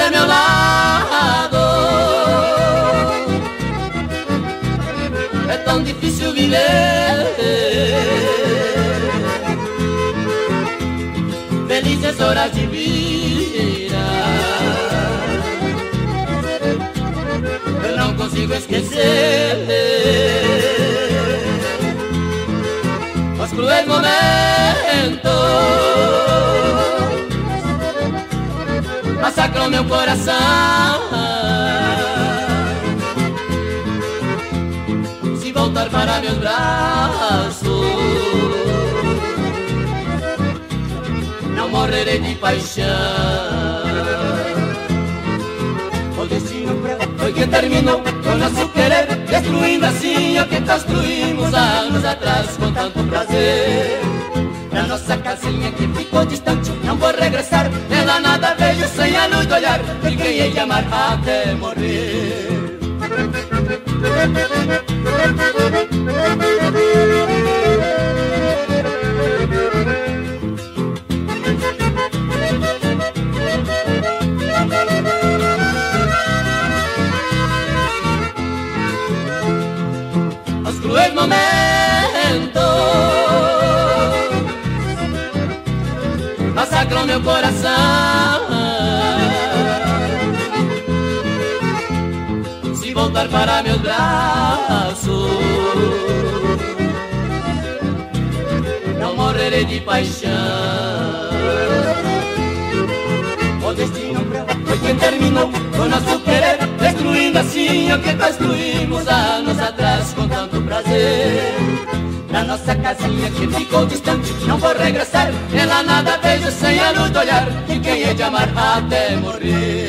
a meu lado. É tão difícil viver. Felizes horas de vida. Eu não consigo esquecer os cruéis momentos coração. Se voltar para meus braços, não morrerei de paixão. O destino foi que terminou com nosso querer, destruindo assim o que construímos anos atrás com tanto prazer. Na nossa casinha que ficou distante, não vou regressar. Ela nada vejo sem a luz do olhar. Fiquei em amar até morrer. Os massacram meu coração. Se voltar para meus braços, não morrerei de paixão. O destino foi quem terminou com nosso querer, destruindo assim o que construímos anos atrás com tanto prazer. Na nossa casinha que ficou distante, não vou regressar. Ela nada até morrer.